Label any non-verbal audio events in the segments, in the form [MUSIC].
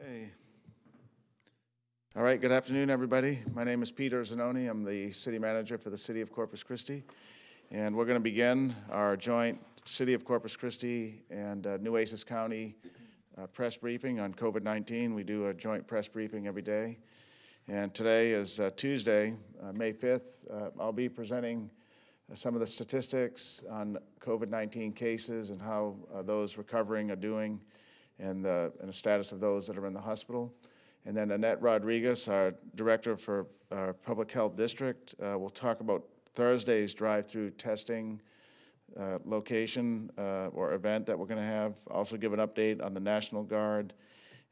Okay. All right, good afternoon, everybody. My name is Peter Zanoni. I'm the city manager for the city of Corpus Christi. And we're going to begin our joint City of Corpus Christi and uh, Nueces County uh, press briefing on COVID-19. We do a joint press briefing every day. And today is uh, Tuesday, uh, May 5th. Uh, I'll be presenting uh, some of the statistics on COVID-19 cases and how uh, those recovering are doing and the, and the status of those that are in the hospital. And then Annette Rodriguez, our Director for our Public Health District, uh, will talk about Thursday's drive-through testing uh, location uh, or event that we're going to have. Also give an update on the National Guard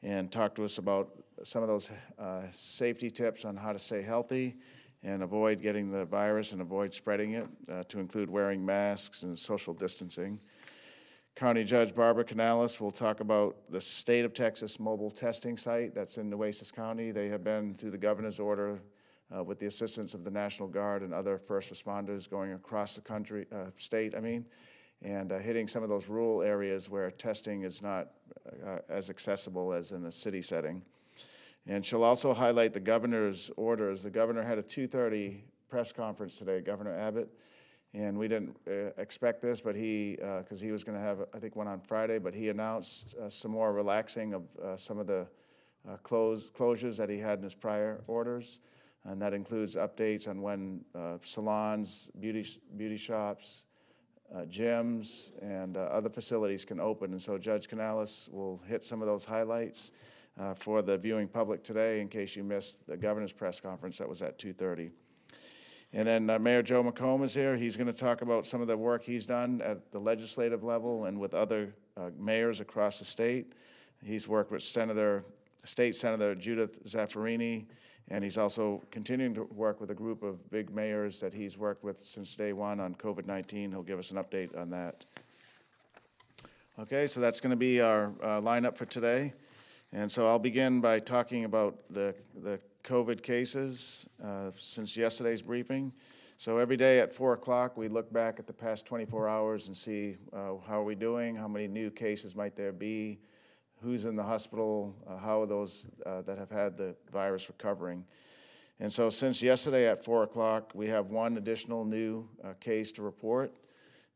and talk to us about some of those uh, safety tips on how to stay healthy and avoid getting the virus and avoid spreading it, uh, to include wearing masks and social distancing. County Judge Barbara Canales will talk about the State of Texas mobile testing site that's in Nueces County. They have been, through the governor's order, uh, with the assistance of the National Guard and other first responders going across the country, uh, state, I mean, and uh, hitting some of those rural areas where testing is not uh, as accessible as in a city setting. And she'll also highlight the governor's orders. The governor had a 2:30 press conference today, Governor Abbott, and we didn't uh, expect this, but he, because he was going to have, I think, one on Friday, but he announced uh, some more relaxing of uh, some of the uh, close, closures that he had in his prior orders, and that includes updates on when uh, salons, beauty beauty shops, uh, gyms, and uh, other facilities can open. And so Judge Canales will hit some of those highlights uh, for the viewing public today, in case you missed the governor's press conference that was at 2:30. And then uh, Mayor Joe McComb is here. He's going to talk about some of the work he's done at the legislative level and with other uh, mayors across the state. He's worked with Senator, State Senator Judith Zaffirini, and he's also continuing to work with a group of big mayors that he's worked with since day one on COVID-19. He'll give us an update on that. Okay, so that's going to be our uh, lineup for today. And so I'll begin by talking about the, the COVID cases uh, since yesterday's briefing. So every day at 4 o'clock, we look back at the past 24 hours and see uh, how are we doing, how many new cases might there be, who's in the hospital, uh, how are those uh, that have had the virus recovering. And so since yesterday at 4 o'clock, we have one additional new uh, case to report,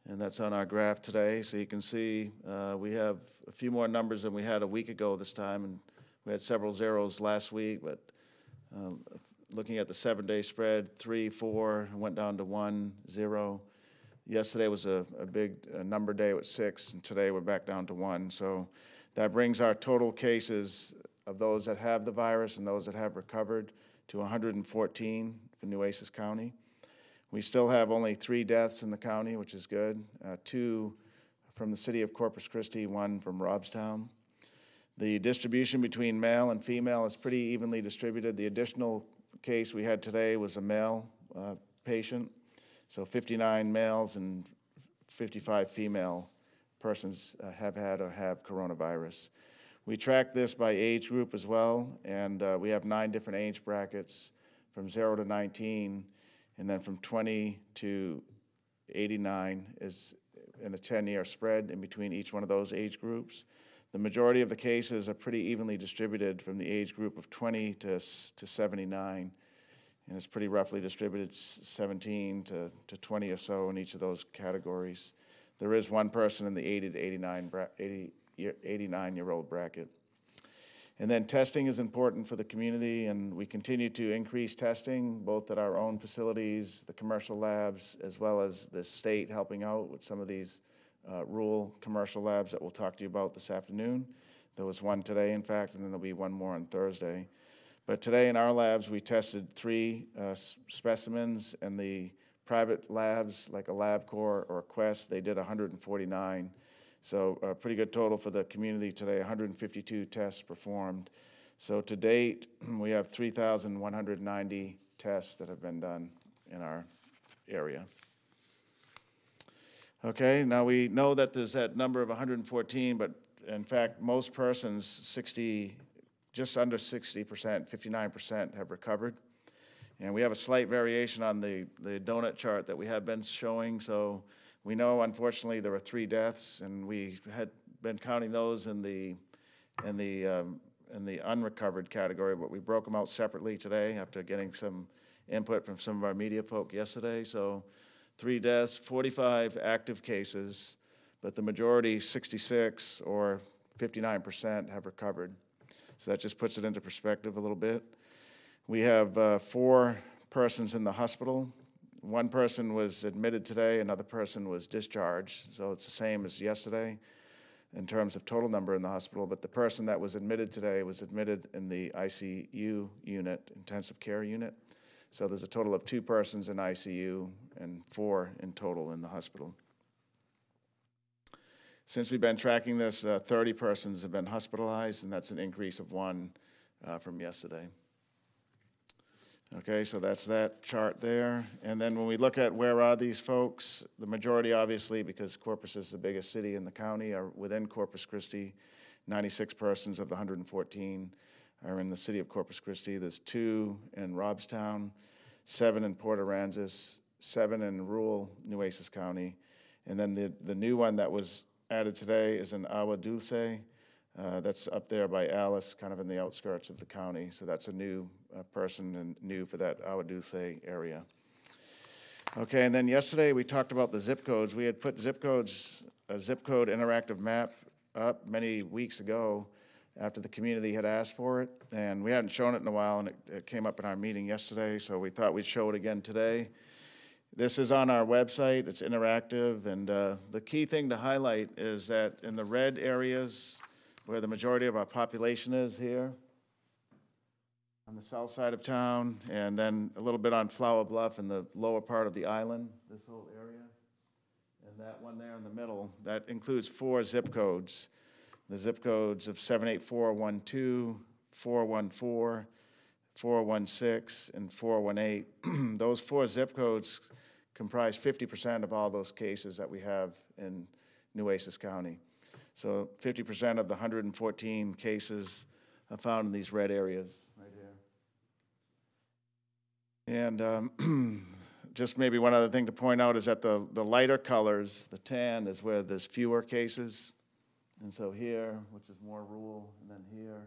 and that's on our graph today. So you can see uh, we have a few more numbers than we had a week ago this time, and we had several zeros last week, but um, looking at the seven-day spread, three, four, went down to one, zero. Yesterday was a, a big uh, number day with six, and today we're back down to one. So that brings our total cases of those that have the virus and those that have recovered to 114 for Nueces County. We still have only three deaths in the county, which is good. Uh, two from the city of Corpus Christi, one from Robstown. The distribution between male and female is pretty evenly distributed. The additional case we had today was a male uh, patient, so 59 males and 55 female persons uh, have had or have coronavirus. We track this by age group as well, and uh, we have nine different age brackets from 0 to 19, and then from 20 to 89 is in a 10-year spread in between each one of those age groups. The majority of the cases are pretty evenly distributed from the age group of 20 to, to 79, and it's pretty roughly distributed 17 to, to 20 or so in each of those categories. There is one person in the 80 to 89, 80, 89 year old bracket. And then testing is important for the community, and we continue to increase testing both at our own facilities, the commercial labs, as well as the state helping out with some of these uh, rural commercial labs that we'll talk to you about this afternoon. There was one today, in fact, and then there'll be one more on Thursday. But today in our labs, we tested three uh, specimens, and the private labs like a LabCorp or Quest, they did 149. So a pretty good total for the community today, 152 tests performed. So to date, [CLEARS THROAT] we have 3,190 tests that have been done in our area. Okay, now we know that there's that number of 114, but in fact, most persons, 60, just under 60%, 59% have recovered. And we have a slight variation on the, the donut chart that we have been showing. So we know, unfortunately, there were three deaths, and we had been counting those in the, in the, um, in the unrecovered category, but we broke them out separately today after getting some input from some of our media folk yesterday. So three deaths, 45 active cases, but the majority, 66 or 59%, have recovered. So that just puts it into perspective a little bit. We have uh, four persons in the hospital. One person was admitted today, another person was discharged. So it's the same as yesterday in terms of total number in the hospital, but the person that was admitted today was admitted in the ICU unit, intensive care unit. So there's a total of two persons in ICU and four in total in the hospital. Since we've been tracking this, uh, 30 persons have been hospitalized, and that's an increase of one uh, from yesterday. Okay, so that's that chart there. And then when we look at where are these folks, the majority, obviously, because Corpus is the biggest city in the county, are within Corpus Christi. 96 persons of the 114 are in the city of Corpus Christi. There's two in Robstown, seven in Port Aransas, seven in rural Nueces County. And then the, the new one that was added today is in Agua Dulce. Uh, that's up there by Alice, kind of in the outskirts of the county. So that's a new uh, person and new for that Agua Dulce area. Okay, and then yesterday we talked about the zip codes. We had put zip codes, a zip code interactive map up many weeks ago after the community had asked for it, and we hadn't shown it in a while, and it, it came up in our meeting yesterday, so we thought we'd show it again today. This is on our website, it's interactive, and uh, the key thing to highlight is that in the red areas where the majority of our population is here, on the south side of town, and then a little bit on Flower Bluff in the lower part of the island, this whole area. And that one there in the middle, that includes four zip codes. The zip codes of 78412, 414, 416, and 418. [CLEARS THROAT] those four zip codes comprise 50% of all those cases that we have in Nueces County. So 50% of the 114 cases are found in these red areas. Right here. And um, [CLEARS THROAT] just maybe one other thing to point out is that the, the lighter colors, the tan, is where there's fewer cases. And so here, which is more rural, and then here,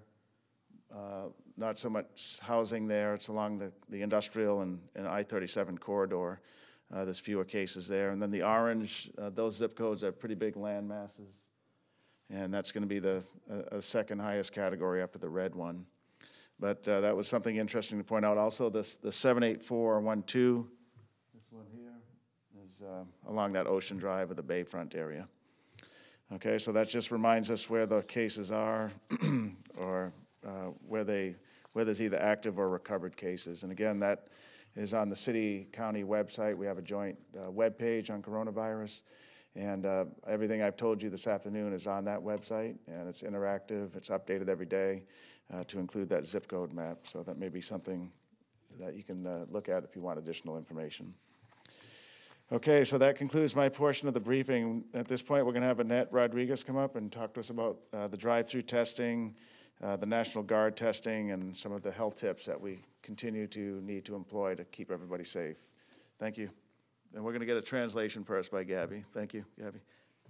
uh, not so much housing there. It's along the, the industrial and, and I-37 corridor. Uh, there's fewer cases there. And then the orange, uh, those zip codes are pretty big land masses. And that's going to be the uh, second highest category after the red one. But uh, that was something interesting to point out. Also, this the 78412, this one here, is uh, along that Ocean Drive or the Bayfront area. Okay, so that just reminds us where the cases are, [CLEARS THROAT] or uh, where they where there's either active or recovered cases. And again, that is on the city county website. We have a joint uh, web page on coronavirus. And uh, everything I've told you this afternoon is on that website, and it's interactive. It's updated every day uh, to include that zip code map. So that may be something that you can uh, look at if you want additional information. Okay, so that concludes my portion of the briefing. At this point, we're going to have Annette Rodriguez come up and talk to us about uh, the drive-through testing, uh, the National Guard testing, and some of the health tips that we continue to need to employ to keep everybody safe. Thank you. And we're going to get a translation first by Gabby. Thank you, Gabby.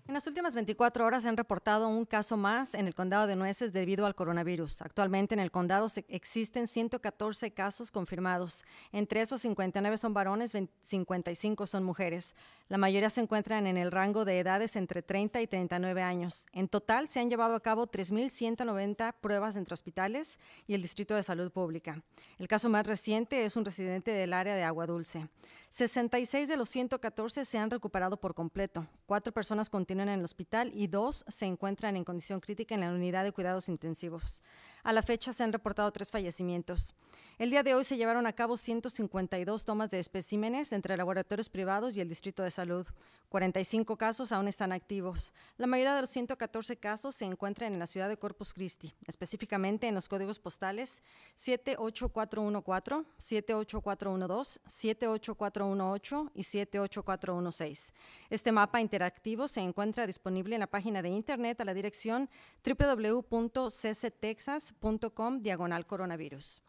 En las últimas 24 horas se han reportado un caso más en el condado de Nueces debido al coronavirus. Actualmente en el condado existen 114 casos confirmados. Entre esos 59 son varones, 55 son mujeres. La mayoría se encuentran en el rango de edades entre 30 y 39 años. En total se han llevado a cabo 3.190 pruebas entre hospitales y el Distrito de Salud Pública. El caso más reciente es un residente del área de Agua Dulce. 66 de los 114 se han recuperado por completo. Cuatro personas continúan en el hospital y dos se encuentran en condición crítica en la unidad de cuidados intensivos. A la fecha se han reportado tres fallecimientos. El día de hoy se llevaron a cabo 152 tomas de especímenes entre laboratorios privados y el Distrito de Salud. 45 casos aún están activos. La mayoría de los 114 casos se encuentran en la ciudad de Corpus Christi, específicamente en los códigos postales 78414, 78412, 78418 y 78416. Este mapa interactivo se encuentra disponible en la página de internet a la dirección www.cctexas.com diagonal coronavirus.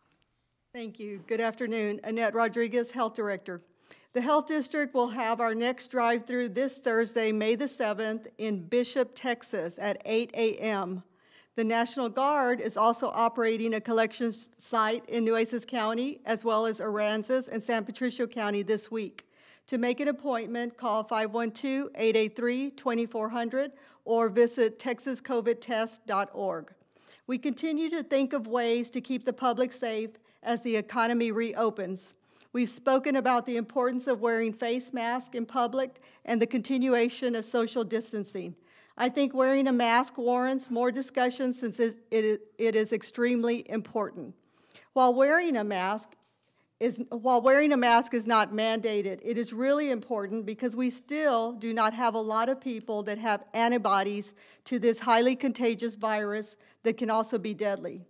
Thank you. Good afternoon. Annette Rodriguez, Health Director. The Health District will have our next drive through this Thursday, May the 7th, in Bishop, Texas at 8 a.m. The National Guard is also operating a collection site in Nueces County, as well as Aransas and San Patricio County this week. To make an appointment, call 512-883-2400 or visit texascovidtest.org. We continue to think of ways to keep the public safe as the economy reopens. We've spoken about the importance of wearing face masks in public and the continuation of social distancing. I think wearing a mask warrants more discussion since it is extremely important. While wearing a mask is, while wearing a mask is not mandated, it is really important because we still do not have a lot of people that have antibodies to this highly contagious virus that can also be deadly.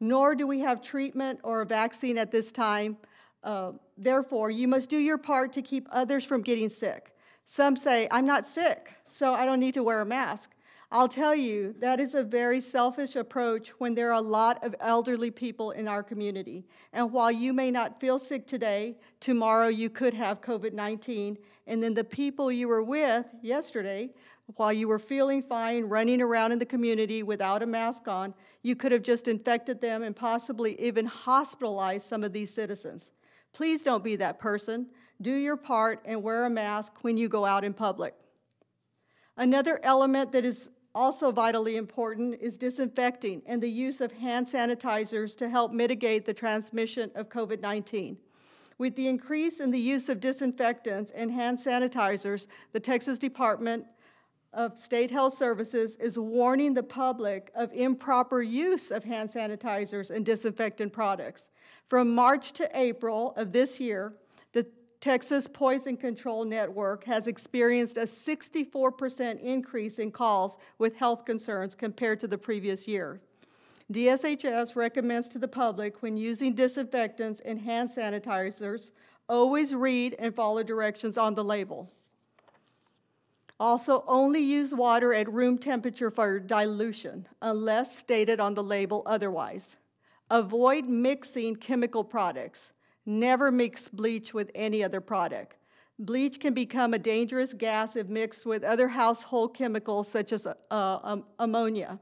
Nor do we have treatment or a vaccine at this time. Uh, therefore, you must do your part to keep others from getting sick. Some say, I'm not sick, so I don't need to wear a mask. I'll tell you, that is a very selfish approach when there are a lot of elderly people in our community. And while you may not feel sick today, tomorrow you could have COVID 19. And then the people you were with yesterday, while you were feeling fine, running around in the community without a mask on, you could have just infected them and possibly even hospitalized some of these citizens. Please don't be that person. Do your part and wear a mask when you go out in public. Another element that is also vitally important is disinfecting and the use of hand sanitizers to help mitigate the transmission of COVID 19. With the increase in the use of disinfectants and hand sanitizers, the Texas Department of State Health Services is warning the public of improper use of hand sanitizers and disinfectant products. From March to April of this year, the Texas Poison Control Network has experienced a 64% increase in calls with health concerns compared to the previous year. DSHS recommends to the public when using disinfectants and hand sanitizers, always read and follow directions on the label. Also, only use water at room temperature for dilution, unless stated on the label otherwise. Avoid mixing chemical products. Never mix bleach with any other product. Bleach can become a dangerous gas if mixed with other household chemicals such as uh, um, ammonia.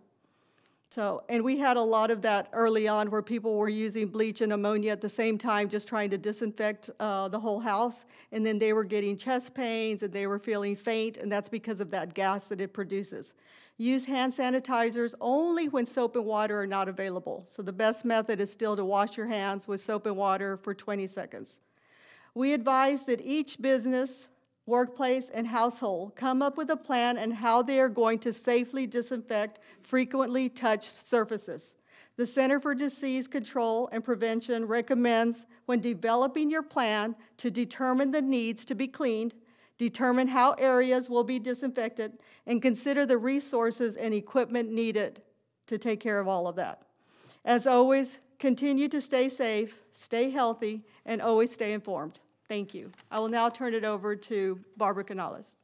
So, and we had a lot of that early on where people were using bleach and ammonia at the same time, just trying to disinfect uh, the whole house. And then they were getting chest pains and they were feeling faint, and that's because of that gas that it produces. Use hand sanitizers only when soap and water are not available. So the best method is still to wash your hands with soap and water for 20 seconds. We advise that each business, workplace, and household come up with a plan and how they are going to safely disinfect frequently touched surfaces. The Center for Disease Control and Prevention recommends when developing your plan to determine the needs to be cleaned determine how areas will be disinfected, and consider the resources and equipment needed to take care of all of that. As always, continue to stay safe, stay healthy, and always stay informed. Thank you. I will now turn it over to Barbara Canales.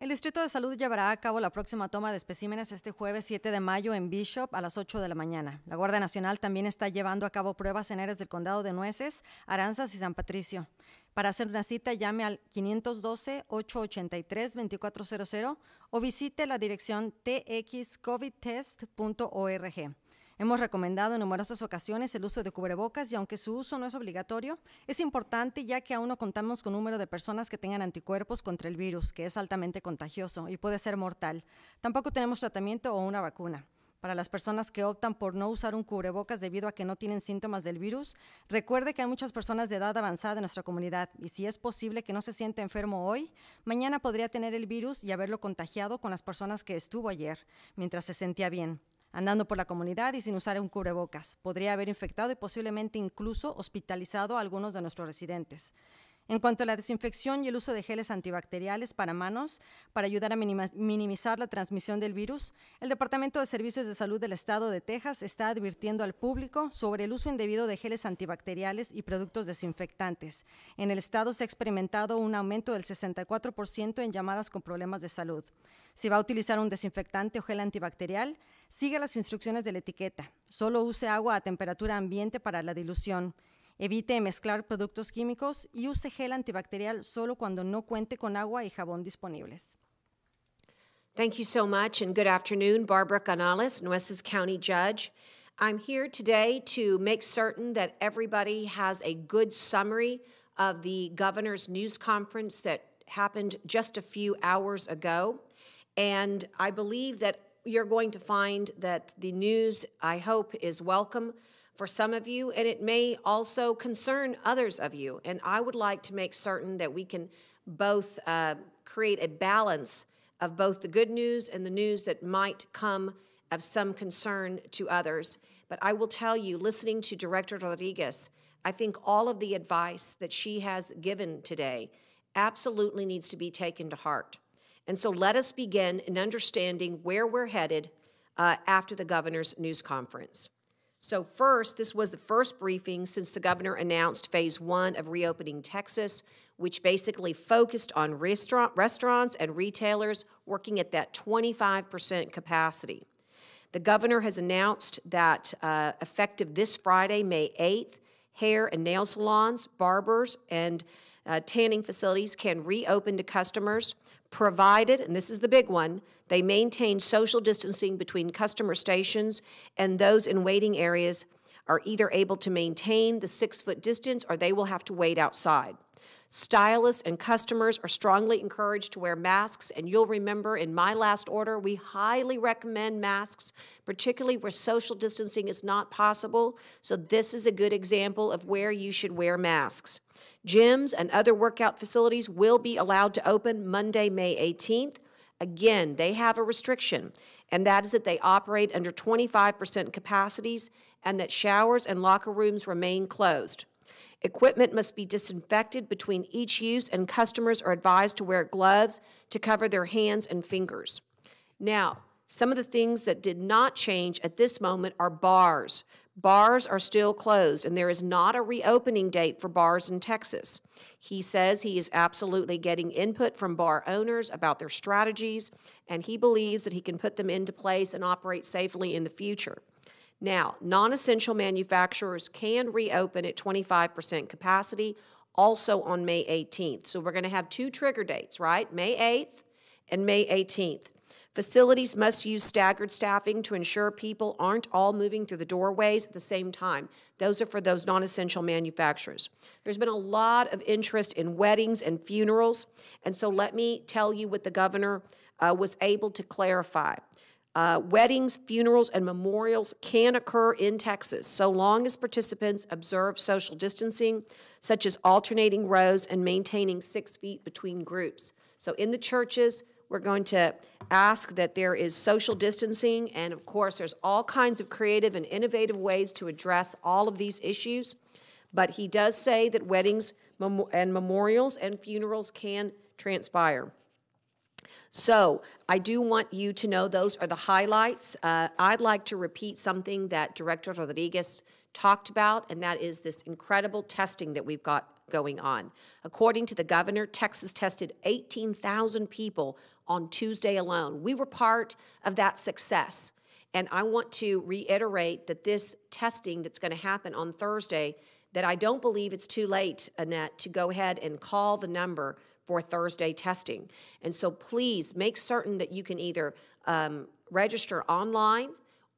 El Distrito de Salud llevará a cabo la próxima toma de especímenes este jueves 7 de mayo en Bishop a las 8 de la mañana. La Guardia Nacional también está llevando a cabo pruebas en áreas del condado de Nueces, Aranzas y San Patricio. Para hacer una cita, llame al 512-883-2400 o visite la dirección txcovidtest.org. Hemos recomendado en numerosas ocasiones el uso de cubrebocas y aunque su uso no es obligatorio, es importante ya que aún no contamos con número de personas que tengan anticuerpos contra el virus, que es altamente contagioso y puede ser mortal. Tampoco tenemos tratamiento o una vacuna. Para las personas que optan por no usar un cubrebocas debido a que no tienen síntomas del virus, recuerde que hay muchas personas de edad avanzada en nuestra comunidad y si es posible que no se siente enfermo hoy, mañana podría tener el virus y haberlo contagiado con las personas que estuvo ayer, mientras se sentía bien andando por la comunidad y sin usar un cubrebocas. Podría haber infectado y posiblemente incluso hospitalizado a algunos de nuestros residentes. En cuanto a la desinfección y el uso de geles antibacteriales para manos para ayudar a minimizar la transmisión del virus, el Departamento de Servicios de Salud del Estado de Texas está advirtiendo al público sobre el uso indebido de geles antibacteriales y productos desinfectantes. En el estado se ha experimentado un aumento del 64% en llamadas con problemas de salud. Si va a utilizar un desinfectante o gel antibacterial, siga las instrucciones de la etiqueta. Solo use agua a temperatura ambiente para la dilución. Evite mezclar productos químicos y use gel antibacterial solo cuando no cuente con agua y jabón disponibles. Thank you so much, and good afternoon. Barbara Canales, Nueces County Judge. I'm here today to make certain that everybody has a good summary of the governor's news conference that happened just a few hours ago. And I believe that you're going to find that the news, I hope, is welcome for some of you, and it may also concern others of you. And I would like to make certain that we can both uh, create a balance of both the good news and the news that might come of some concern to others. But I will tell you, listening to Director Rodriguez, I think all of the advice that she has given today absolutely needs to be taken to heart. And so let us begin in understanding where we're headed uh, after the governor's news conference. So, first, this was the first briefing since the governor announced phase one of reopening Texas, which basically focused on restaurant, restaurants and retailers working at that 25% capacity. The governor has announced that uh, effective this Friday, May 8th, hair and nail salons, barbers, and uh, tanning facilities can reopen to customers, provided, and this is the big one, they maintain social distancing between customer stations and those in waiting areas are either able to maintain the six foot distance or they will have to wait outside. Stylists and customers are strongly encouraged to wear masks, and you'll remember in my last order, we highly recommend masks, particularly where social distancing is not possible. So, this is a good example of where you should wear masks. Gyms and other workout facilities will be allowed to open Monday, May 18th. Again, they have a restriction, and that is that they operate under 25% capacities and that showers and locker rooms remain closed. Equipment must be disinfected between each use, and customers are advised to wear gloves to cover their hands and fingers. Now, some of the things that did not change at this moment are bars. Bars are still closed, and there is not a reopening date for bars in Texas. He says he is absolutely getting input from bar owners about their strategies, and he believes that he can put them into place and operate safely in the future. Now, non essential manufacturers can reopen at 25% capacity also on May 18th. So we're going to have two trigger dates, right? May 8th and May 18th. Facilities must use staggered staffing to ensure people aren't all moving through the doorways at the same time. Those are for those non essential manufacturers. There's been a lot of interest in weddings and funerals, and so let me tell you what the governor uh, was able to clarify. Uh, weddings, funerals, and memorials can occur in Texas so long as participants observe social distancing, such as alternating rows and maintaining six feet between groups. So, in the churches, we're going to ask that there is social distancing, and of course, there's all kinds of creative and innovative ways to address all of these issues. But he does say that weddings and memorials and funerals can transpire. So I do want you to know those are the highlights. Uh, I'd like to repeat something that Director Rodriguez talked about, and that is this incredible testing that we've got going on. According to the governor, Texas tested 18,000 people on Tuesday alone. We were part of that success. And I want to reiterate that this testing that's going to happen on Thursday, that I don't believe it's too late, Annette, to go ahead and call the number for Thursday testing. And so please make certain that you can either um, register online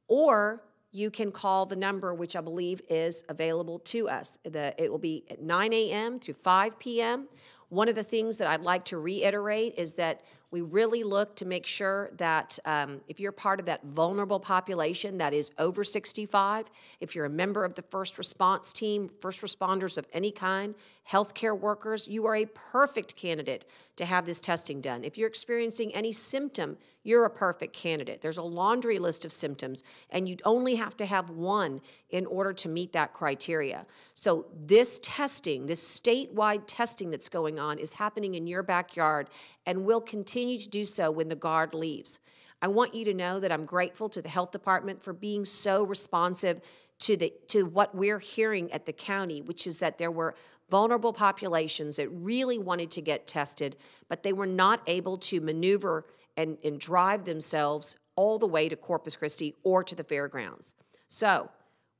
or you can call the number which I believe is available to us. The, it will be at 9 a.m. to 5 p.m. One of the things that I'd like to reiterate is that we really look to make sure that um, if you're part of that vulnerable population that is over 65, if you're a member of the first response team, first responders of any kind, healthcare workers, you are a perfect candidate to have this testing done. If you're experiencing any symptom, you're a perfect candidate. There's a laundry list of symptoms, and you'd only have to have one in order to meet that criteria. So, this testing, this statewide testing that's going on, is happening in your backyard and will continue to do so when the guard leaves. I want you to know that I'm grateful to the health department for being so responsive to the to what we're hearing at the county, which is that there were vulnerable populations that really wanted to get tested, but they were not able to maneuver and, and drive themselves all the way to Corpus Christi or to the fairgrounds. So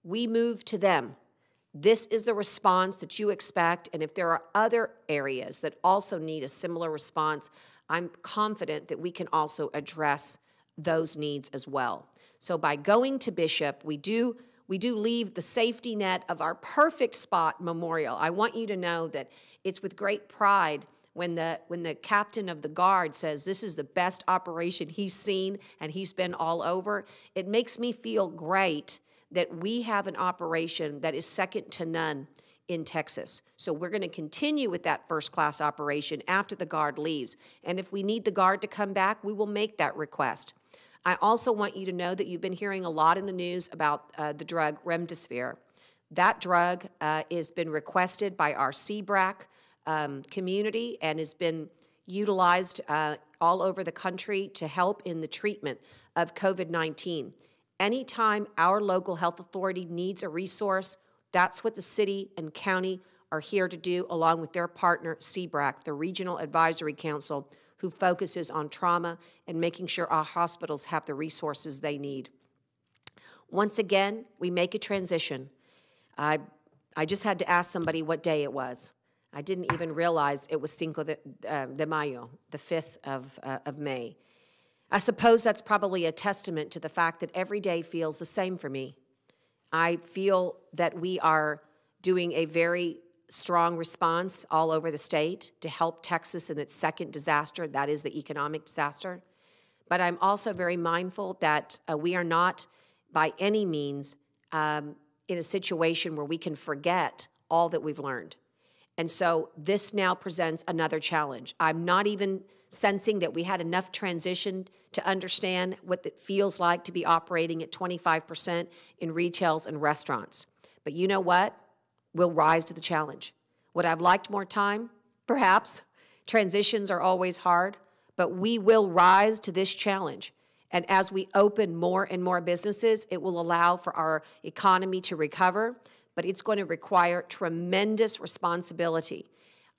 we move to them. This is the response that you expect, and if there are other areas that also need a similar response, I'm confident that we can also address those needs as well. So by going to Bishop, we do we do leave the safety net of our perfect spot memorial. I want you to know that it's with great pride when the when the captain of the guard says this is the best operation he's seen and he's been all over. It makes me feel great that we have an operation that is second to none in Texas. So we're going to continue with that first class operation after the guard leaves. And if we need the guard to come back, we will make that request. I also want you to know that you've been hearing a lot in the news about uh, the drug remdesivir. That drug uh, has been requested by our CBRAC um, community and has been utilized uh, all over the country to help in the treatment of COVID 19. Anytime our local health authority needs a resource, that's what the city and county are here to do, along with their partner, CBRAC, the Regional Advisory Council, who focuses on trauma and making sure our hospitals have the resources they need. Once again, we make a transition. I, I just had to ask somebody what day it was. I didn't even realize it was Cinco de, uh, de Mayo, the 5th of, uh, of May. I suppose that's probably a testament to the fact that every day feels the same for me. I feel that we are doing a very strong response all over the state to help Texas in its second disaster, that is the economic disaster. But I'm also very mindful that uh, we are not by any means um, in a situation where we can forget all that we've learned. And so this now presents another challenge. I'm not even sensing that we had enough transition to understand what it feels like to be operating at 25% in retails and restaurants. But you know what? We'll rise to the challenge. Would I've liked more time? Perhaps. Transitions are always hard, but we will rise to this challenge. And as we open more and more businesses, it will allow for our economy to recover, but it's going to require tremendous responsibility.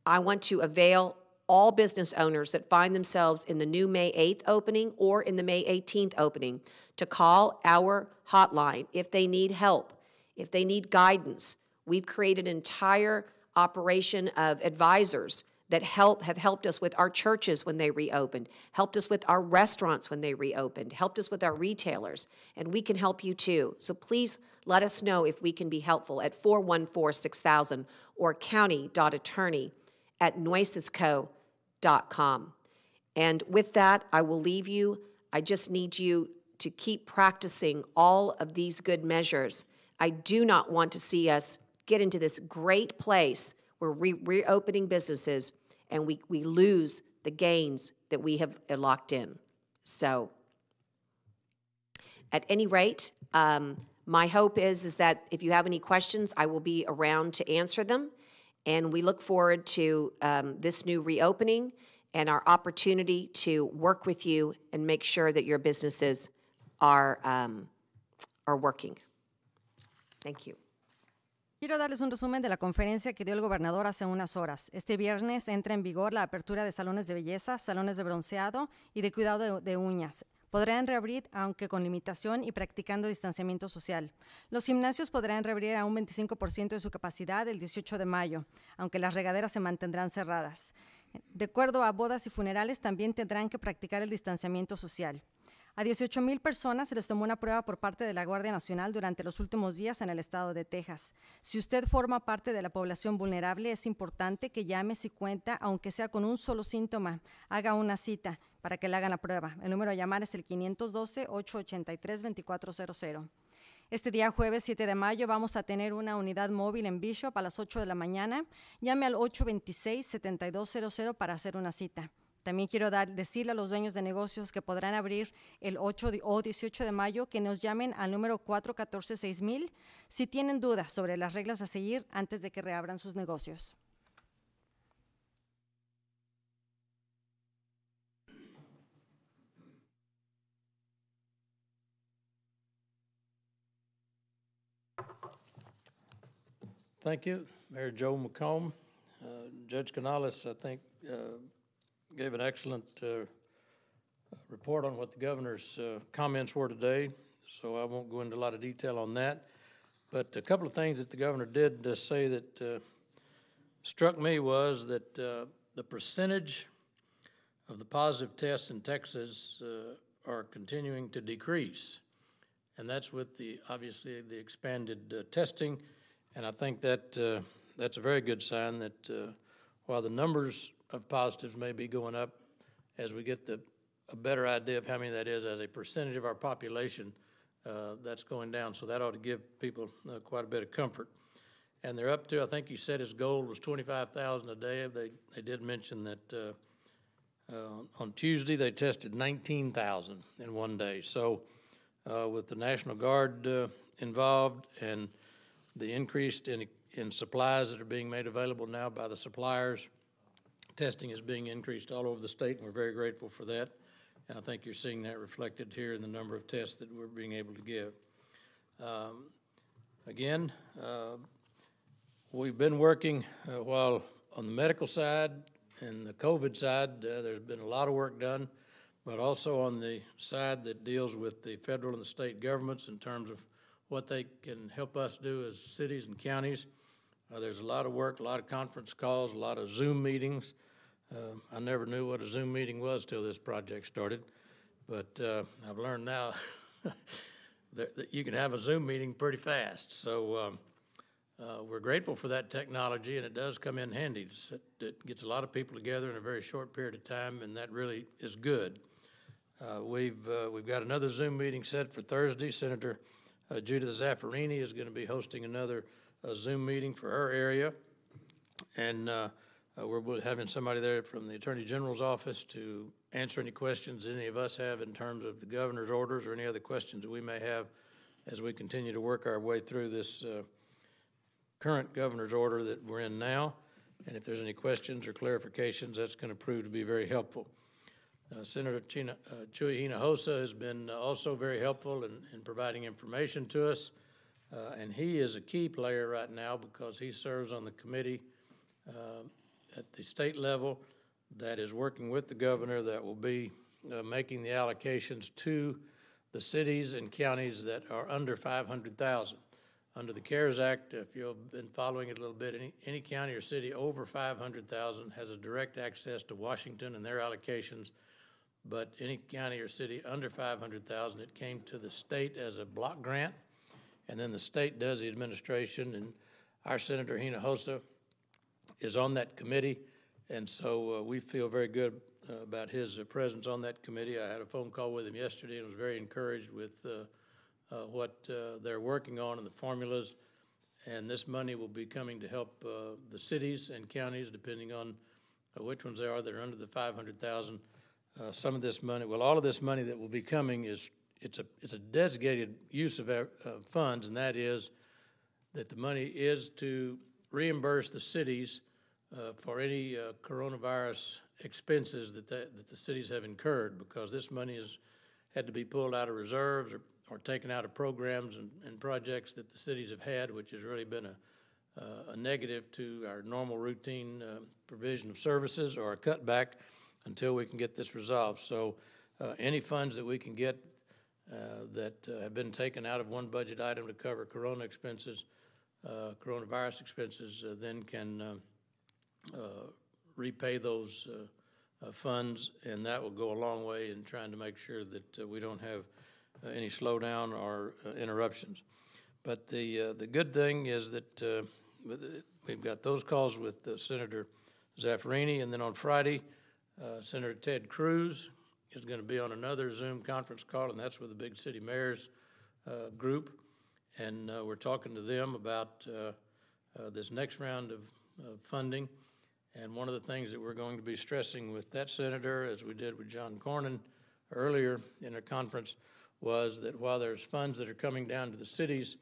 I want to avail all business owners that find themselves in the new May 8th opening or in the May 18th opening to call our hotline if they need help, if they need guidance. We've created an entire operation of advisors that help have helped us with our churches when they reopened, helped us with our restaurants when they reopened, helped us with our retailers, and we can help you too. So please let us know if we can be helpful at 414-6000 or county.attorney at nuecesco.com. And with that, I will leave you. I just need you to keep practicing all of these good measures. I do not want to see us get into this great place where we're reopening businesses and we, we lose the gains that we have uh, locked in. So, at any rate, um, my hope is, is that if you have any questions, I will be around to answer them. And we look forward to um, this new reopening and our opportunity to work with you and make sure that your businesses are, um, are working. Thank you. Quiero darles un resumen de la conferencia que dio el gobernador hace unas horas. Este viernes entra en vigor la apertura de salones de belleza, salones de bronceado y de cuidado de, de uñas. Podrán reabrir, aunque con limitación y practicando distanciamiento social. Los gimnasios podrán reabrir a un 25% de su capacidad el 18 de mayo, aunque las regaderas se mantendrán cerradas. De acuerdo a bodas y funerales, también tendrán que practicar el distanciamiento social. A 18 mil personas se les tomó una prueba por parte de la Guardia Nacional durante los últimos días en el estado de Texas. Si usted forma parte de la población vulnerable, es importante que llame si cuenta, aunque sea con un solo síntoma. Haga una cita para que le hagan la prueba. El número a llamar es el 512-883-2400. Este día jueves 7 de mayo vamos a tener una unidad móvil en Bishop a las 8 de la mañana. Llame al 826-7200 para hacer una cita. También quiero dar, decirle a los dueños de negocios que podrán abrir el 8 o 18 de mayo que nos llamen al número 414-6000 si tienen dudas sobre las reglas a seguir antes de que reabran sus negocios. Mayor Joe McComb. Uh, Judge Canales, I think, uh, gave an excellent uh, report on what the governor's uh, comments were today, so I won't go into a lot of detail on that. But a couple of things that the governor did uh, say that uh, struck me was that uh, the percentage of the positive tests in Texas uh, are continuing to decrease. And that's with the, obviously, the expanded testing. And I think that, that's a very good sign that while the numbers of positives may be going up, as we get the, a better idea of how many that is as a percentage of our population, uh, that's going down. So that ought to give people uh, quite a bit of comfort. And they're up to, I think you said his goal was twenty-five thousand a day. They, they did mention that, uh, uh, on Tuesday, they tested nineteen thousand in one day. So, uh, with the National Guard, uh, involved and the increase in, in supplies that are being made available now by the suppliers, testing is being increased all over the state, and we're very grateful for that. And I think you're seeing that reflected here in the number of tests that we're being able to give. Um, Again, uh, we've been working, uh, while on the medical side and the COVID side, uh, there's been a lot of work done, but also on the side that deals with the federal and the state governments in terms of what they can help us do as cities and counties. Uh, There's a lot of work, a lot of conference calls, a lot of Zoom meetings. Um, I never knew what a Zoom meeting was till this project started, but uh, I've learned now [LAUGHS] that you can have a Zoom meeting pretty fast. So um, uh, we're grateful for that technology, and it does come in handy. It gets a lot of people together in a very short period of time, and that really is good. Uh, We've, uh, we've got another Zoom meeting set for Thursday. Senator uh, Judith Zaffirini is going to be hosting another uh, Zoom meeting for her area. And uh, we're having somebody there from the Attorney General's office to answer any questions any of us have in terms of the governor's orders or any other questions we may have as we continue to work our way through this uh, current governor's order that we're in now. And if there's any questions or clarifications, that's going to prove to be very helpful. Uh, Senator Chena, uh, Chuy Hinojosa has been uh, also very helpful in, in providing information to us. Uh, and he is a key player right now because he serves on the committee uh, at the state level that is working with the governor that will be uh, making the allocations to the cities and counties that are under 500,000. Under the CARES Act, if you've been following it a little bit, any, any county or city over 500,000 has a direct access to Washington and their allocations. But any county or city under 500,000, it came to the state as a block grant. And then the state does the administration, and our Senator Hina Hinojosa is on that committee. And so uh, we feel very good uh, about his uh, presence on that committee. I had a phone call with him yesterday and was very encouraged with uh, uh, what they're working on and the formulas. And this money will be coming to help the cities and counties, depending on which ones they are that are under the 500,000. Uh, Some of this money, well, all of this money that will be coming is, it's a, it's a designated use of uh, funds, and that is that the money is to reimburse the cities uh, for any uh, coronavirus expenses that, the- that the cities have incurred, because this money has had to be pulled out of reserves or, or taken out of programs and, and projects that the cities have had, which has really been a, uh, a negative to our normal routine uh, provision of services or a cutback until we can get this resolved. So uh, any funds that we can get uh, that uh, have been taken out of one budget item to cover corona expenses, uh, coronavirus expenses, then can repay those uh, uh, funds, and that will go a long way in trying to make sure that uh, we don't have uh, any slowdown or uh, interruptions. But the, uh, the good thing is that uh, we've got those calls with uh, Senator Zaffirini, and then on Friday, uh, Senator Ted Cruz is going to be on another Zoom conference call, and that's with the Big City Mayors uh, Group. And uh, we're talking to them about uh, uh, this next round of funding. And one of the things that we're going to be stressing with that senator, as we did with John Cornyn earlier in a conference, was that while there's funds that are coming down to the cities,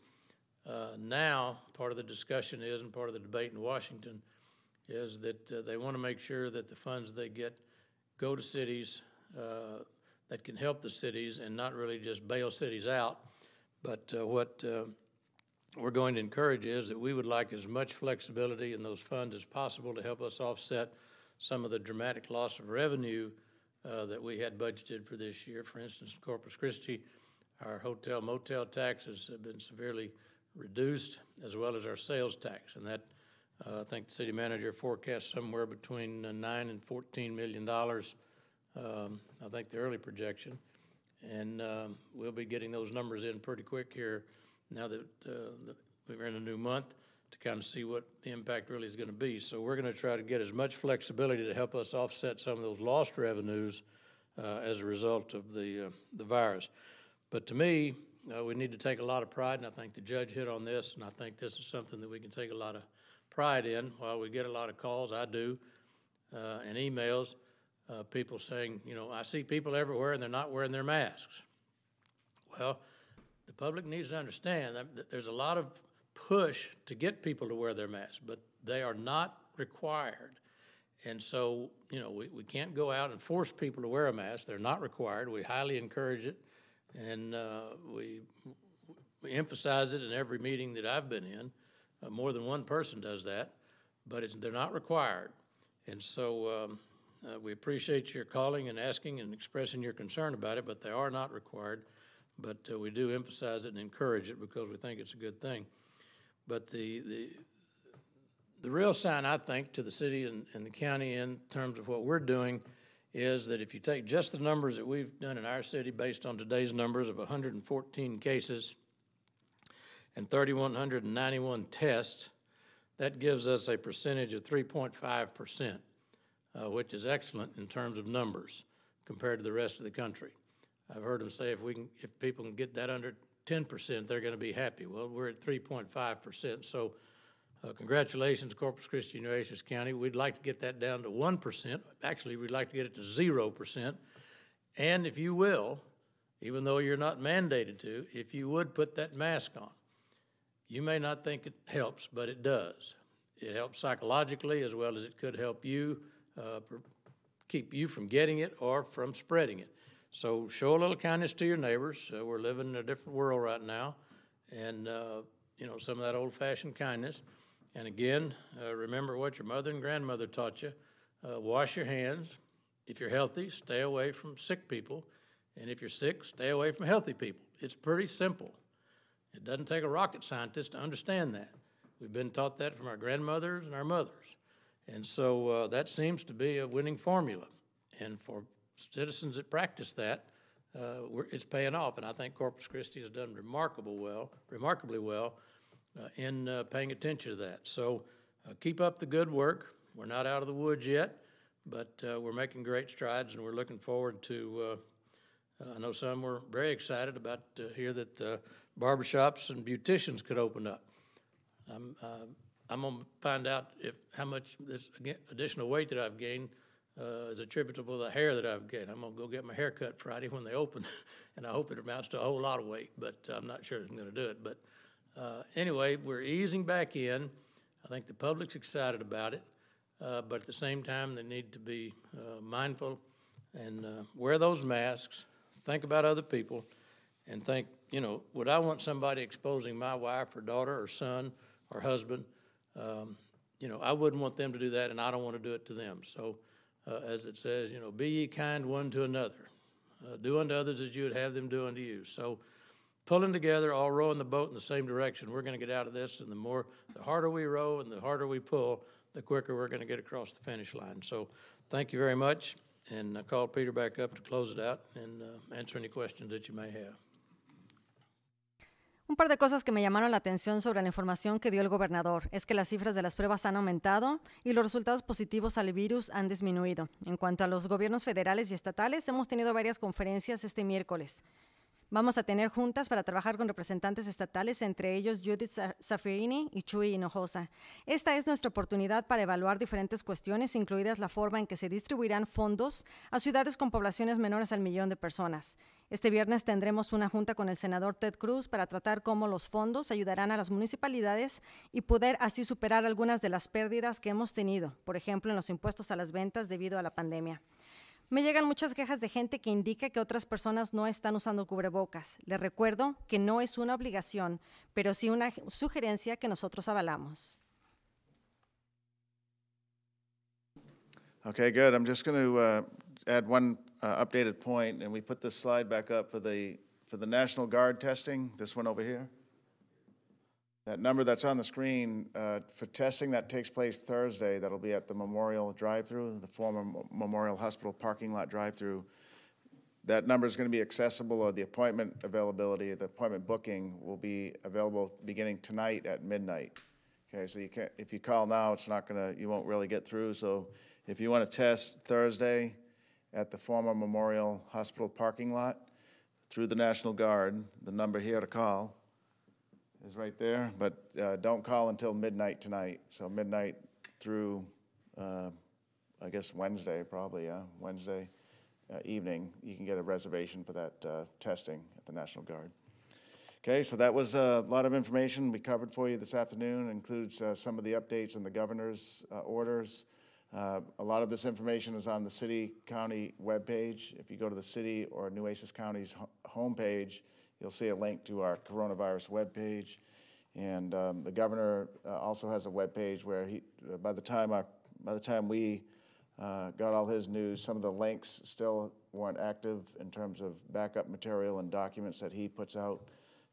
uh, now, part of the discussion is, and part of the debate in Washington, is that uh, they want to make sure that the funds they get go to cities uh, that can help the cities and not really just bail cities out. But uh, what uh, we're going to encourage is that we would like as much flexibility in those funds as possible to help us offset some of the dramatic loss of revenue uh, that we had budgeted for this year. For instance, Corpus Christi, our hotel motel taxes have been severely reduced, as well as our sales tax. And that, uh, I think the city manager forecasts somewhere between uh, nine and fourteen million dollars um, I think the early projection. And um, we'll be getting those numbers in pretty quick here now that uh, that we're in a new month to kind of see what the impact really is going to be. So we're going to try to get as much flexibility to help us offset some of those lost revenues uh, as a result of the, uh, the virus. But to me, uh, we need to take a lot of pride, and I think the judge hit on this, and I think this is something that we can take a lot of pride in. While we get a lot of calls, I do, uh, and emails, uh, people saying, you know, I see people everywhere and they're not wearing their masks. Well, the public needs to understand that, there's a lot of push to get people to wear their masks, but they are not required. And so, you know, we, we can't go out and force people to wear a mask. They're not required. We highly encourage it, and uh, we, we emphasize it in every meeting that I've been in. Uh, more than one person does that, but they're not required. And so um, uh, we appreciate your calling and asking and expressing your concern about it, but they are not required. But uh, we do emphasize it and encourage it because we think it's a good thing. But the, the, the real sign, I think, to the city and, and the county in terms of what we're doing is that if you take just the numbers that we've done in our city based on today's numbers of 114 cases and 3,191 tests, that gives us a percentage of 3.5 percent, uh, which is excellent in terms of numbers compared to the rest of the country. I've heard them say if we can, if people can get that under 10 percent, they're going to be happy. Well, we're at 3.5 percent, so uh, congratulations, Corpus Christi, Nueces County. We'd like to get that down to 1 percent. Actually, we'd like to get it to 0 percent. And if you will, even though you're not mandated to, if you would put that mask on, you may not think it helps, but it does. It helps psychologically as well as it could help you uh, keep you from getting it or from spreading it. So show a little kindness to your neighbors. Uh, we're living in a different world right now, and uh, you know some of that old-fashioned kindness. And again, uh, remember what your mother and grandmother taught you: uh, wash your hands. If you're healthy, stay away from sick people, and if you're sick, stay away from healthy people. It's pretty simple. It doesn't take a rocket scientist to understand that. We've been taught that from our grandmothers and our mothers. And so uh, that seems to be a winning formula. And for citizens that practice that, uh, it's paying off. And I think Corpus Christi has done remarkable well, remarkably well uh, in uh, paying attention to that. So uh, keep up the good work. We're not out of the woods yet, but uh, we're making great strides, and we're looking forward to. Uh, I know some were very excited about to hear that uh, barbershops and beauticians could open up. I'm, I'm gonna find out if, how much this additional weight that I've gained uh, is attributable to the hair that I've gained. I'm gonna go get my hair cut Friday when they open, [LAUGHS] and I hope it amounts to a whole lot of weight, but I'm not sure I'm gonna do it. But uh, anyway, we're easing back in. I think the public's excited about it, uh, but at the same time, they need to be uh, mindful and uh, wear those masks, think about other people, and think, you know, would I want somebody exposing my wife or daughter or son or husband? Um, you know, I wouldn't want them to do that, and I don't want to do it to them. So, uh, as it says, you know, be ye kind one to another. Uh, do unto others as you would have them do unto you. So, pulling together, all rowing the boat in the same direction, we're going to get out of this. And the more, the harder we row and the harder we pull, the quicker we're going to get across the finish line. So, thank you very much. And I call Peter back up to close it out and uh, answer any questions that you may have. Un par de cosas que me llamaron la atención sobre la información que dio el gobernador es que las cifras de las pruebas han aumentado y los resultados positivos al virus han disminuido. En cuanto a los gobiernos federales y estatales, hemos tenido varias conferencias este miércoles. Vamos a tener juntas para trabajar con representantes estatales, entre ellos Judith Saffirini y Chuy Hinojosa. Esta es nuestra oportunidad para evaluar diferentes cuestiones, incluidas la forma en que se distribuirán fondos a ciudades con poblaciones menores al millón de personas. Este viernes tendremos una junta con el senador Ted Cruz para tratar cómo los fondos ayudarán a las municipalidades y poder así superar algunas de las pérdidas que hemos tenido, por ejemplo, en los impuestos a las ventas debido a la pandemia. Me llegan muchas quejas de gente que indica que otras personas no están usando cubrebocas. Les recuerdo que no es una obligación, pero sí una sugerencia que nosotros avalamos. Okay, good. I'm just going to uh, add one uh, updated point, and we put this slide back up for the, for the National Guard testing, this one over here. That number that's on the screen, uh, for testing that takes place Thursday, that'll be at the Memorial Drive-Through, the former Mo- Memorial Hospital parking lot drive-through. That number is going to be accessible, or the appointment availability, the appointment booking will be available beginning tonight at midnight. Okay, so you can't, if you call now, it's not gonna, you won't really get through, so if you want to test Thursday at the former Memorial Hospital parking lot through the National Guard, the number here to call is right there, but uh, don't call until midnight tonight, so midnight through, uh, I guess Wednesday, probably, yeah, Wednesday uh, evening, you can get a reservation for that uh, testing at the National Guard. Okay, so that was a lot of information we covered for you this afternoon, includes uh, some of the updates in the governor's uh, orders. Uh, A lot of this information is on the city-county webpage. If you go to the city or Nueces County's ho- homepage, you'll see a link to our coronavirus webpage. And um, the governor uh, also has a webpage where he, uh, by the time our, by the time we uh, got all his news, some of the links still weren't active in terms of backup material and documents that he puts out.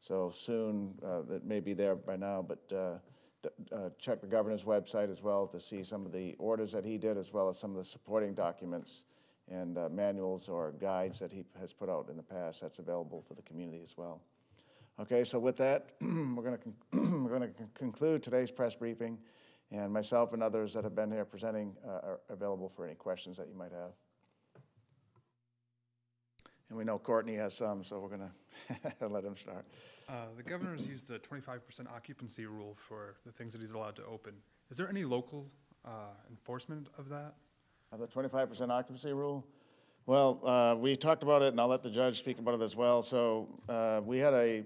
So soon, uh, that may be there by now, but uh, check the governor's website as well to see some of the orders that he did, as well as some of the supporting documents and uh, manuals or guides that he has put out in the past. That's available for the community as well. Okay, so with that, [CLEARS THROAT] we're going to, [CLEARS THROAT] we're going to conclude today's press briefing, and myself and others that have been here presenting uh, are available for any questions that you might have. And we know Courtney has some, so we're going [LAUGHS] to let him start. Uh, the governor's used the twenty-five percent occupancy rule for the things that he's allowed to open. Is there any local, uh, enforcement of that? The twenty-five percent occupancy rule? Well, uh, we talked about it, and I'll let the judge speak about it as well. So uh, we had a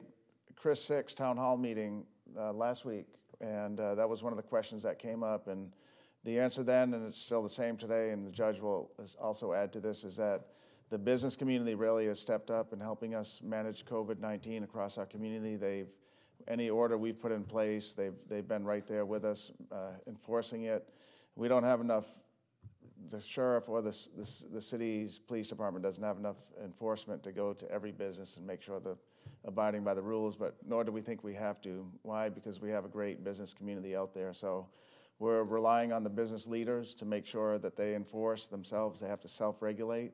KRIS Six Town Hall meeting uh, last week, and uh, that was one of the questions that came up. And the answer then, and it's still the same today, and the judge will also add to this, is that the business community really has stepped up in helping us manage COVID-19 across our community. They've, any order we've put in place, they've, they've been right there with us uh, enforcing it. We don't have enough the sheriff or the, the, the city's police department doesn't have enough enforcement to go to every business and make sure they're abiding by the rules, but nor do we think we have to. Why? Because we have a great business community out there. So we're relying on the business leaders to make sure that they enforce themselves. They have to self-regulate.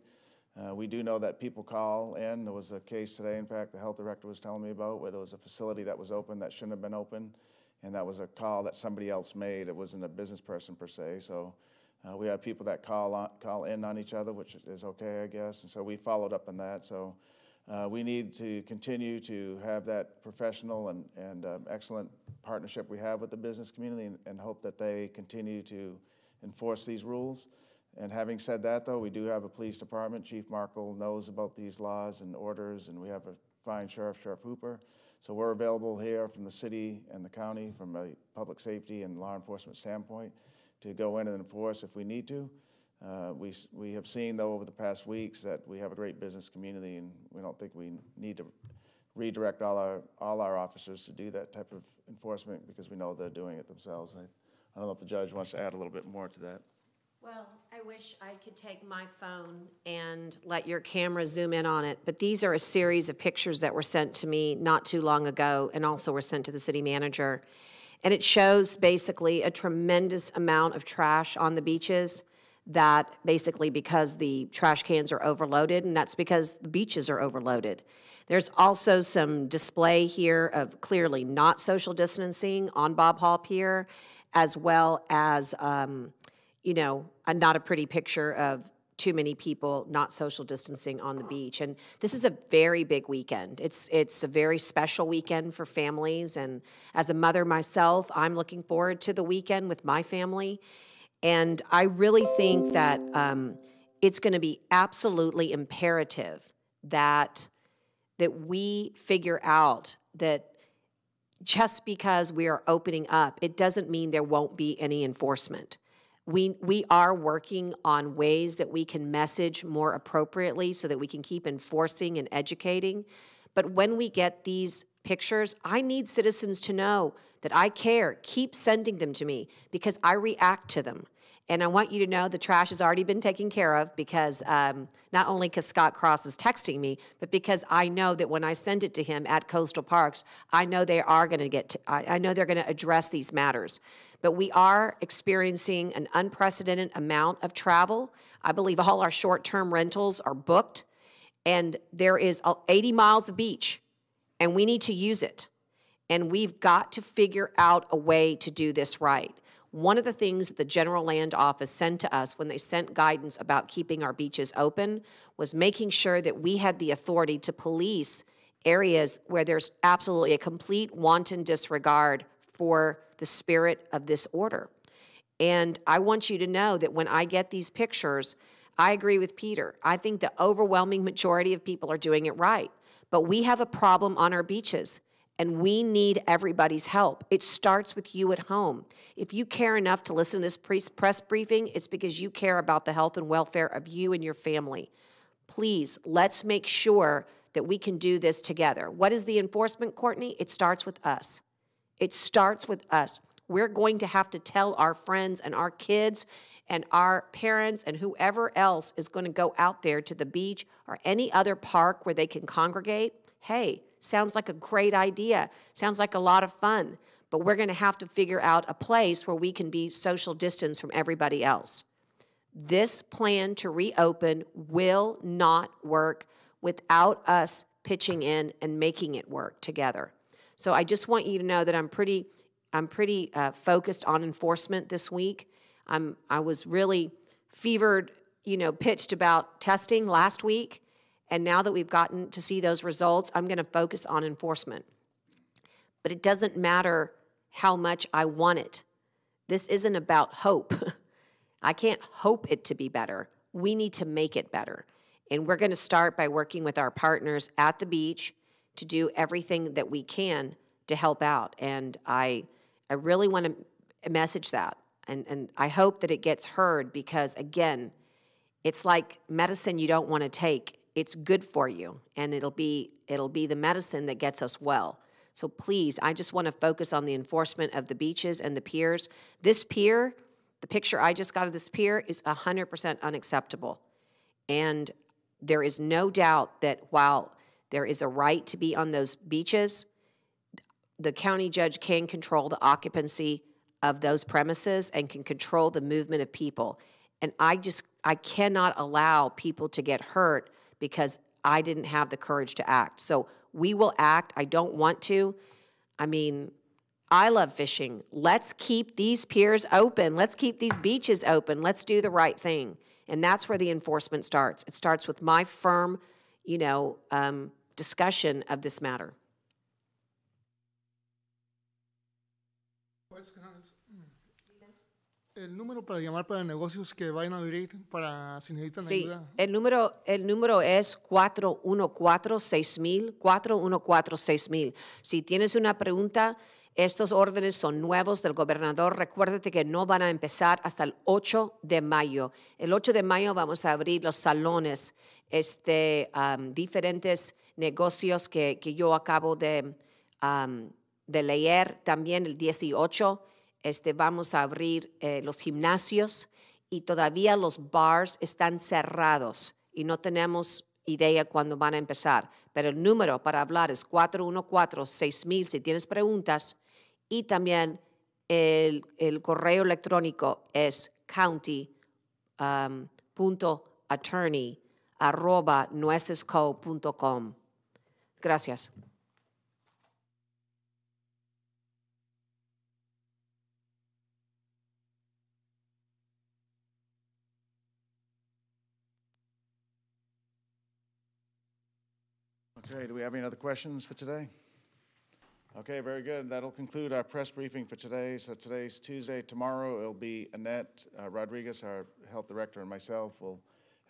Uh, we do know that people call in. There was a case today, in fact, the health director was telling me about, where there was a facility that was open that shouldn't have been open. And that was a call that somebody else made. It wasn't a business person per se. So uh, we have people that call on, call in on each other, which is okay, I guess. And so we followed up on that. So uh, we need to continue to have that professional and, and um, excellent partnership we have with the business community and, and hope that they continue to enforce these rules. And having said that, though, we do have a police department. Chief Markle knows about these laws and orders, and we have a fine sheriff, Sheriff Hooper. So we're available here from the city and the county from a public safety and law enforcement standpoint to go in and enforce if we need to. Uh, We, we have seen, though, over the past weeks that we have a great business community, and we don't think we need to redirect all our, all our officers to do that type of enforcement because we know they're doing it themselves. I I don't know if the judge wants to add a little bit more to that. Well, I wish I could take my phone and let your camera zoom in on it, but these are a series of pictures that were sent to me not too long ago and also were sent to the city manager. And it shows basically a tremendous amount of trash on the beaches that basically because the trash cans are overloaded, and that's because the beaches are overloaded. There's also some display here of clearly not social distancing on Bob Hall Pier, as well as, um, you know, a, not a pretty picture of too many people not social distancing on the beach. And this is a very big weekend. It's it's a very special weekend for families. And as a mother myself, I'm looking forward to the weekend with my family. And I really think that um, it's going to be absolutely imperative that that we figure out that just because we are opening up, it doesn't mean there won't be any enforcement. We, we are working on ways that we can message more appropriately so that we can keep enforcing and educating. But when we get these pictures, I need citizens to know that I care. Keep sending them to me because I react to them. And I want you to know the trash has already been taken care of because um, not only because Scott Cross is texting me, but because I know that when I send it to him at Coastal Parks, I know they are going to get, to, I, know they're going to address these matters. But we are experiencing an unprecedented amount of travel. I believe all our short term rentals are booked, and there is uh, 80 miles of beach, and we need to use it. And we've got to figure out a way to do this right. One of the things that the General Land Office sent to us when they sent guidance about keeping our beaches open was making sure that we had the authority to police areas where there's absolutely a complete wanton disregard for the spirit of this order. And I want you to know that when I get these pictures, I agree with Peter. I think the overwhelming majority of people are doing it right. But we have a problem on our beaches and we need everybody's help. It starts with you at home. If you care enough to listen to this press briefing, it's because you care about the health and welfare of you and your family. Please, let's make sure that we can do this together. What is the enforcement, Courtney? It starts with us. It starts with us. We're going to have to tell our friends and our kids and our parents and whoever else is going to go out there to the beach or any other park where they can congregate hey, Sounds like a great idea. Sounds like a lot of fun. But we're going to have to figure out a place where we can be social distance from everybody else. This plan to reopen will not work without us pitching in and making it work together. So I just want you to know that I'm pretty, I'm pretty uh, focused on enforcement this week. I'm, I was really fevered, you know, pitched about testing last week. And now that we've gotten to see those results, I'm going to focus on enforcement. But it doesn't matter how much I want it. This isn't about hope. [LAUGHS] I can't hope it to be better. We need to make it better. And we're going to start by working with our partners at the beach to do everything that we can to help out. And I, I really want to message that. And, and I hope that it gets heard because, again, it's like medicine you don't want to take it's good for you and it'll be it'll be the medicine that gets us well. So please i just want to focus on the enforcement of the beaches and the piers. This pier the picture i just got of this pier is 100% unacceptable. And there is no doubt that while there is a right to be on those beaches the county judge can control the occupancy of those premises and can control the movement of people. And i just i cannot allow people to get hurt because I didn't have the courage to act. So we will act. I don't want to. I mean, I love fishing. Let's keep these piers open. Let's keep these beaches open. Let's do the right thing. And that's where the enforcement starts. It starts with my firm, you know, um, discussion of this matter. El número para llamar para negocios que vayan a abrir para si necesitan Sí, ayuda. el número, el número es 414-6000, 414-6000. Si tienes una pregunta, estos órdenes son nuevos del gobernador. Recuérdate que no van a empezar hasta el 8 de mayo. El 8 de mayo vamos a abrir los salones, este, um, diferentes negocios que, que yo acabo de, um, de leer. También el 18 este, vamos a abrir eh, los gimnasios y todavía los bars están cerrados y no tenemos idea cuándo van a empezar. Pero el número para hablar es 414-6000 si tienes preguntas y también el, correo electrónico es county.attorney um. Gracias. Okay, do we have any other questions for today? Okay, very good. That'll conclude our press briefing for today. So today's Tuesday. Tomorrow it'll be Annette uh, Rodriguez, our health director, and myself will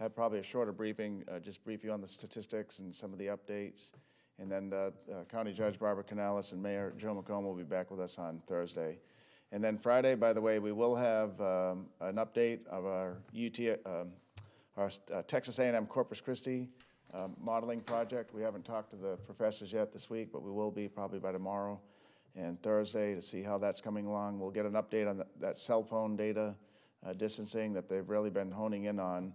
have probably a shorter briefing, uh, just brief you on the statistics and some of the updates. And then uh, uh County Judge Barbara Canales and Mayor Joe McComb will be back with us on Thursday. And then Friday, by the way, we will have um, an update of our UT, um, our uh, Texas A&M Corpus Christi um, modeling project. We haven't talked to the professors yet this week, but we will be probably by tomorrow and Thursday to see how that's coming along. We'll get an update on the, that cell phone data uh, distancing that they've really been honing in on.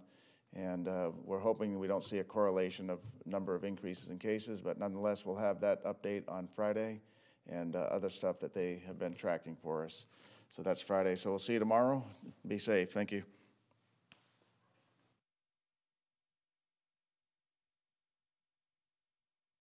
And uh, we're hoping we don't see a correlation of number of increases in cases, but nonetheless, we'll have that update on Friday and uh, other stuff that they have been tracking for us. So that's Friday. So we'll see you tomorrow. Be safe. Thank you.